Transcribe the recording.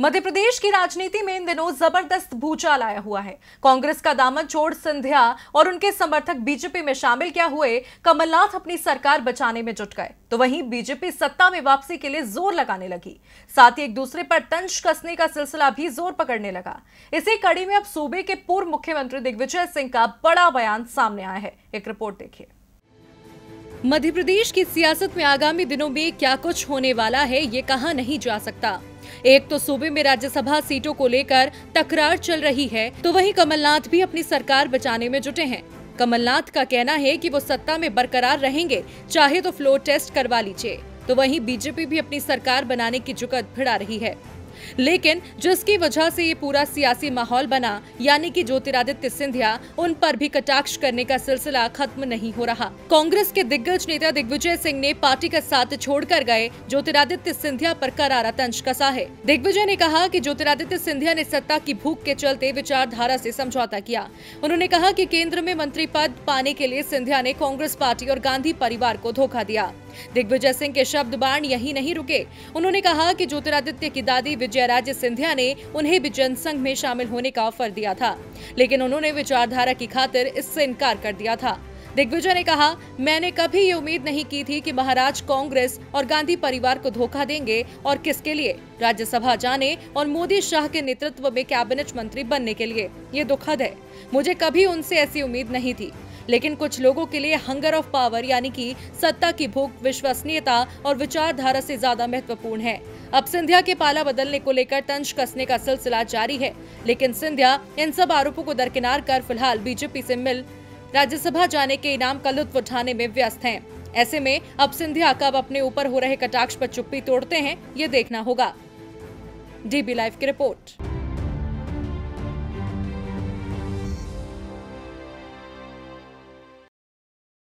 मध्य प्रदेश की राजनीति में इन दिनों ज़बरदस्त भूचाल आया हुआ है। कांग्रेस का दामन छोड़ सिंधिया और उनके समर्थक बीजेपी में शामिल क्या हुए, कमलनाथ अपनी सरकार बचाने में जुट गए तो वहीं बीजेपी सत्ता में वापसी के लिए ज़ोर लगाने लगी। साथ ही एक दूसरे पर तंज कसने का सिलसिला भी ज़ोर पकड़ने लगा। इसी कड़ी में अब सूबे के पूर्व मुख्यमंत्री दिग्विजय सिंह का बड़ा बयान सामने आया है। एक रिपोर्ट देखिए। मध्य प्रदेश की सियासत में आगामी दिनों में क्या कुछ होने वाला है, ये कहा नहीं जा सकता। एक तो सूबे में राज्यसभा सीटों को लेकर तकरार चल रही है तो वहीं कमलनाथ भी अपनी सरकार बचाने में जुटे हैं। कमलनाथ का कहना है कि वो सत्ता में बरकरार रहेंगे, चाहे तो फ्लोर टेस्ट करवा लीजिए। तो वहीं बीजेपी भी अपनी सरकार बनाने की जुगत भिड़ा रही है। लेकिन जिसकी वजह से ये पूरा सियासी माहौल बना, यानी कि ज्योतिरादित्य सिंधिया, उन पर भी कटाक्ष करने का सिलसिला खत्म नहीं हो रहा। कांग्रेस के दिग्गज नेता दिग्विजय सिंह ने पार्टी का साथ छोड़कर गए, ज्योतिरादित्य सिंधिया पर करारा तंज कसा है। दिग्विजय ने कहा कि ज्योतिरादित्य सिंधिया ने सत्ता की भूख के चलते विचारधारा से समझौता किया। उन्होंने कहा कि केंद्र में मंत्री पद पाने के लिए सिंधिया ने कांग्रेस पार्टी और गांधी परिवार को धोखा दिया। दिग्विजय सिंह के शब्द बाण यही नहीं रुके। उन्होंने कहा कि ज्योतिरादित्य की दादी विजयराजे सिंधिया ने उन्हें भी जनसंघ में शामिल होने का ऑफ़र दिया था, लेकिन उन्होंने विचारधारा की खातिर इससे इनकार कर दिया था। दिग्विजय ने कहा, मैंने कभी ये उम्मीद नहीं की थी कि महाराज कांग्रेस और गांधी परिवार को धोखा देंगे और किसके लिए? राज्यसभा जाने और मोदी शाह के नेतृत्व में कैबिनेट मंत्री बनने के लिए। ये दुखद है। मुझे कभी उनसे ऐसी उम्मीद नहीं थी। लेकिन कुछ लोगों के लिए हंगर ऑफ़ पावर यानी कि सत्ता की भूख, विश्वसनीयता और विचारधारा से ज़्यादा महत्वपूर्ण है। अब सिंधिया के पाला बदलने को लेकर तंज कसने का सिलसिला जारी है, लेकिन सिंधिया इन सब आरोपों को दरकिनार कर फ़िलहाल बीजेपी से मिल राज्यसभा जाने के इनाम का लुत्फ उठाने में व्यस्त हैं। ऐसे में अब सिंधिया कब अपने ऊपर हो रहे कटाक्ष पर चुप्पी तोड़ते हैं, ये देखना होगा। डीबी लाइव की रिपोर्ट।